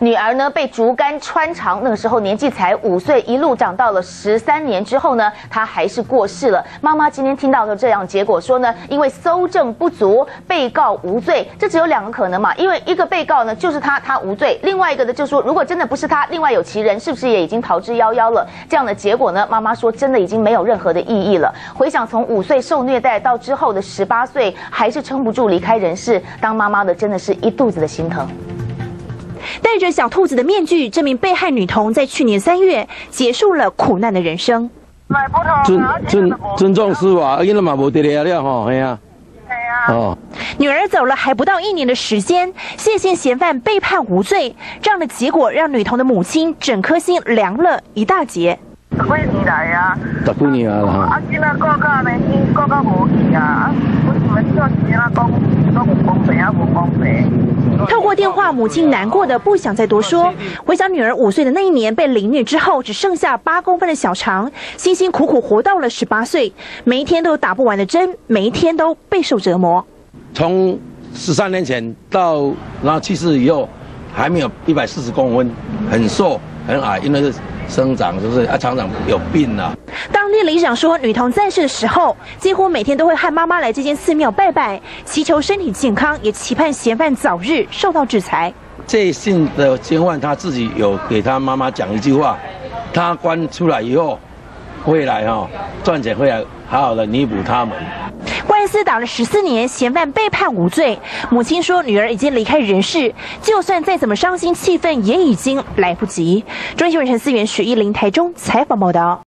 女儿呢被竹竿穿肠，那个时候年纪才五岁，一路长到了十三年之后呢，她还是过世了。妈妈今天听到的这样结果说呢，因为搜证不足，被告无罪，这只有两个可能嘛，因为一个被告呢就是他，他无罪；另外一个呢就说，如果真的不是他，另外有其人，是不是也已经逃之夭夭了？这样的结果呢，妈妈说真的已经没有任何的意义了。回想从五岁受虐待到之后的十八岁，还是撑不住离开人世，当妈妈的真的是一肚子的心疼。戴着小兔子的面具，这名被害女童在去年三月结束了苦难的人生。尊尊尊重司法，因为嘛无得了了吼，系啊，系啊。哦，女儿走了还不到一年的时间，谢姓嫌犯被判无罪，这样的结果让女童的母亲整颗心凉了一大截。十几年来啊，十几年啊，啊，今仔告到呢，无去啊，我们做事啊，讲讲有公平啊，无公平。透过电话，母亲难过的不想再多说。回想女儿五岁的那一年被凌虐之后，只剩下八公分的小肠，辛辛苦苦活到了十八岁，每一天都有打不完的针，每一天都备受折磨。从十三年前到然后去世以后，还没有一百四十公分，很瘦很矮，因为是。生长就是啊，常常有病啊。当地里长说，女童在世的时候，几乎每天都会和妈妈来这间寺庙拜拜，祈求身体健康，也期盼嫌犯早日受到制裁。这信的嫌犯他自己有给他妈妈讲一句话，他关出来以后，未来哈赚钱，会来好好的弥补他们。官司打了十四年，嫌犯被判无罪。母亲说，女儿已经离开人世，就算再怎么伤心，气愤也已经来不及。中新闻陈思源、许一林台中采访报道。